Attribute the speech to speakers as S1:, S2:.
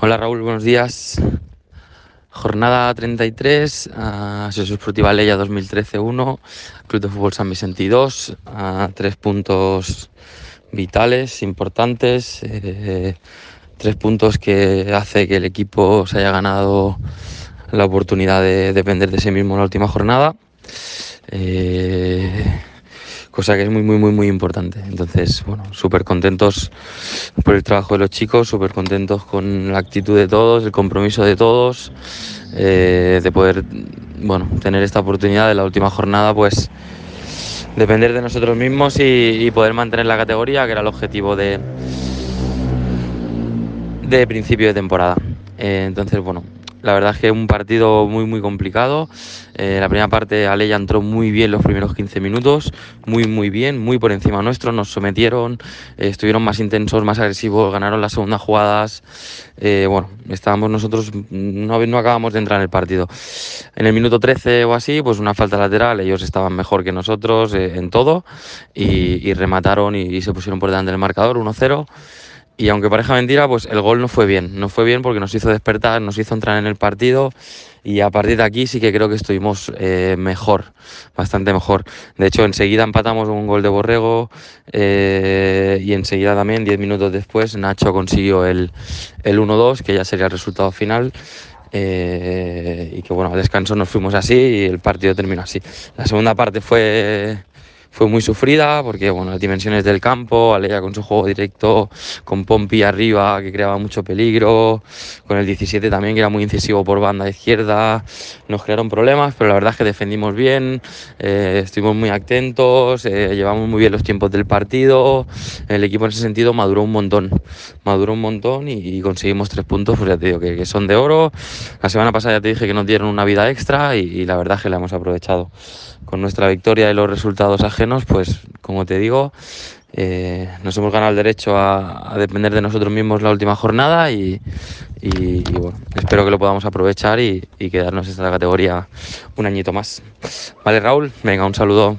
S1: Hola Raúl, buenos días. Jornada 33, a Jesús Sportiva Leia 2013-1, Club de Fútbol San Vicente 2, a tres puntos vitales, importantes, eh, tres puntos que hace que el equipo se haya ganado la oportunidad de depender de sí mismo en la última jornada. Eh, cosa que es muy, muy, muy, muy importante. Entonces, bueno, súper contentos por el trabajo de los chicos, súper contentos con la actitud de todos, el compromiso de todos, eh, de poder, bueno, tener esta oportunidad de la última jornada, pues depender de nosotros mismos y, poder mantener la categoría, que era el objetivo de, de principio de temporada. Eh, entonces, bueno, la verdad es que un partido muy muy complicado. Eh, la primera parte Aleya entró muy bien los primeros 15 minutos, muy muy bien, muy por encima nuestro, nos sometieron, eh, estuvieron más intensos, más agresivos, ganaron las segundas jugadas. Eh, bueno, estábamos nosotros, no, no acabamos de entrar en el partido. En el minuto 13 o así, pues una falta lateral, ellos estaban mejor que nosotros en todo y, remataron y, se pusieron por delante del marcador 1-0. Y aunque pareja mentira, pues el gol no fue bien. No fue bien porque nos hizo despertar, nos hizo entrar en el partido y a partir de aquí sí que creo que estuvimos eh, mejor, bastante mejor. De hecho, enseguida empatamos un gol de Borrego eh, y enseguida también, 10 minutos después, Nacho consiguió el, el 1-2, que ya sería el resultado final. Eh, y que bueno, al descanso nos fuimos así y el partido terminó así. La segunda parte fue fue muy sufrida porque bueno, las dimensiones del campo, Aleya con su juego directo, con Pompi arriba que creaba mucho peligro, con el 17 también que era muy incisivo por banda izquierda, nos crearon problemas, pero la verdad es que defendimos bien, eh, estuvimos muy atentos, eh, llevamos muy bien los tiempos del partido, el equipo en ese sentido maduró un montón, maduró un montón y, conseguimos tres puntos, pues ya te digo que, son de oro. La semana pasada ya te dije que nos dieron una vida extra y, y la verdad es que la hemos aprovechado con nuestra victoria y los resultados ajenos, pues como te digo, eh, nos hemos ganado el derecho a, depender de nosotros mismos la última jornada y, bueno, espero que lo podamos aprovechar y, y quedarnos en esta categoría un añito más. Vale, Raúl, venga, un saludo.